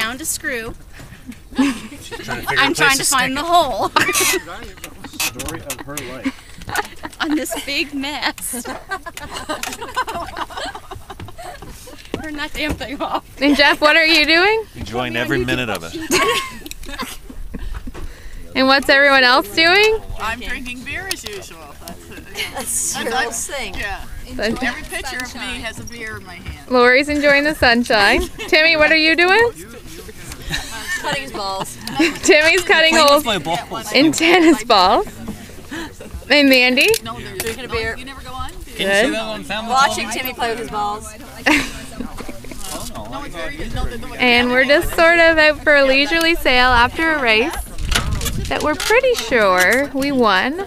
found a screw. Trying I'm out a place trying to stick find the hole Story of her life. on this big mess. Turn that damn thing off. And Jeff, what are you doing? Enjoying every minute of it. And what's everyone else doing? I'm drinking beer as usual. That's it. That's I'm- Cheryl's thing. Yeah. Sun- Every picture of me has a beer in my hand. Lori's enjoying the sunshine. Timmy, what are you doing? Cutting his balls. Timmy's cutting holes my balls. in tennis balls. And Mandy? No, there's Drinking a no- beer. You never go on? Good. Watching Timmy play with his balls. No, it's very good. No, the- the- And we're just sort of out for a leisurely sail after a race that we're pretty sure we won.